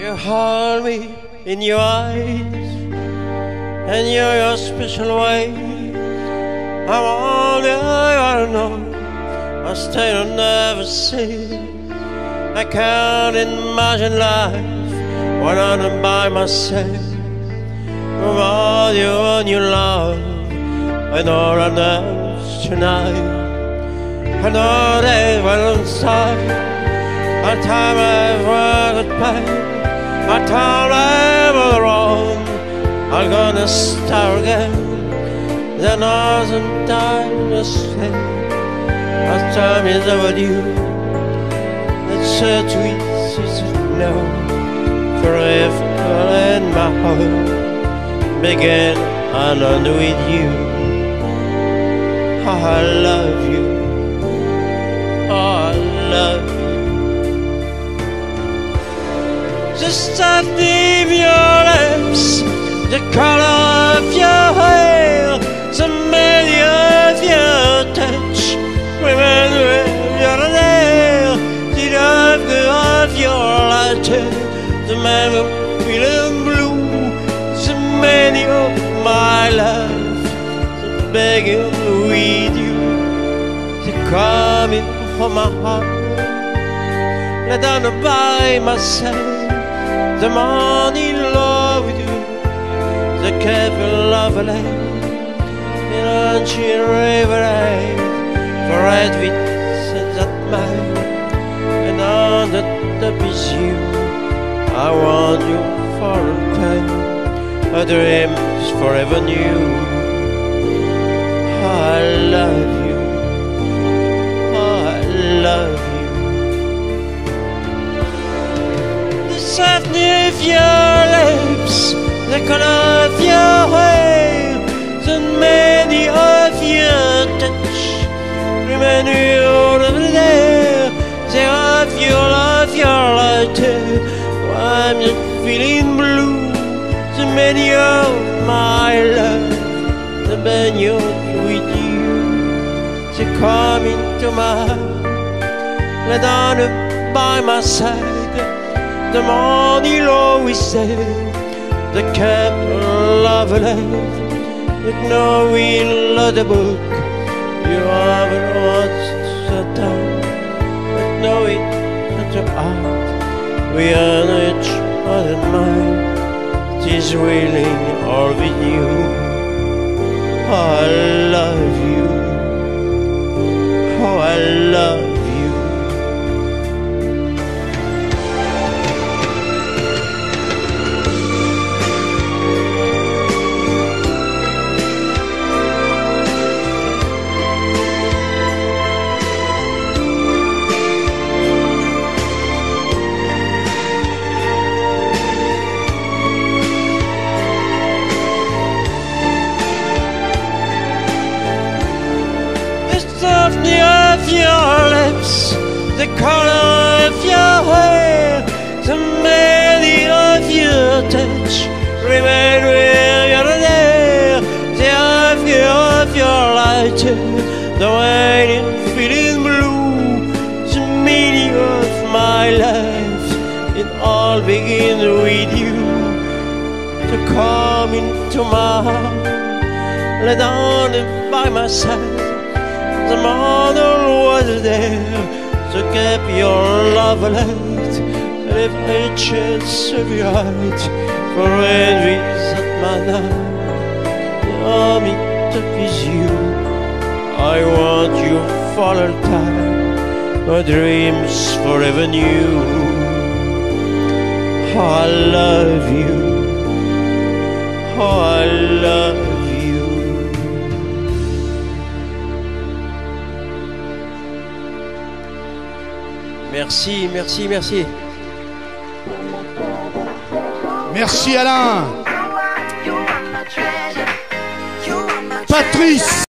You hold me in your eyes, and you're your special way. I'm all I wanna know, I stay to never see. I can't imagine life when I'm by myself. Without you and your love, I know I know tonight. I know they will inside. A time I've worked pain. I told I was wrong. I'm gonna start again. There wasn't time to say. Our time is overdue. It's a tweet, it's a no. Forever in my heart. Begin and end with you. Oh, I love you. Softness of your lips, the color of your hair, the melody of your touch. Remember you're there, the love of your laughter, the man of feeling blue, the many of my love, the begging with you, the coming from my heart. Let down by myself the man in love with you, the careful lovely, in ancient river for Edwin sends at mine, and on the top is you. I want you for a time, a dream is forever new. I love you, color of your hair, the melody of your touch. Remember you're over there, the of your love, your light. I'm just feeling blue, the many of my love, the man you're with you, to come into my let on by my side. The morning always said the capital of life with no real other book. You haven't watched the time but know it such a art we are each other mind it is willing with you. I of your lips, the color of your hair, the melody of your touch. Remember you're there, the of of your light, the waiting feeling blue, the meaning of my life. It all begins with you to come into my heart, lay down by my side the mother was there to keep your love alight and if a chance of your heart for envies at my life the is you. I want you for all time. My dreams forever new. Oh, I love you. Oh, I love Merci, merci, merci. Merci Alain. Patrice.